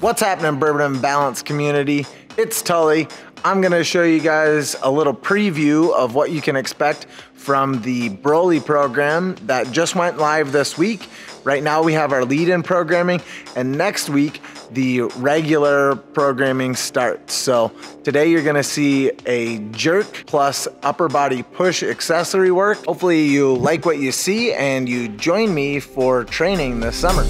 What's happening, Bourbon and Balance community? It's Tully. I'm gonna show you guys a little preview of what you can expect from the Broly program that just went live this week. Right now we have our lead-in programming and next week the regular programming starts. So today you're gonna see a jerk plus upper body push accessory work. Hopefully you like what you see and you join me for training this summer.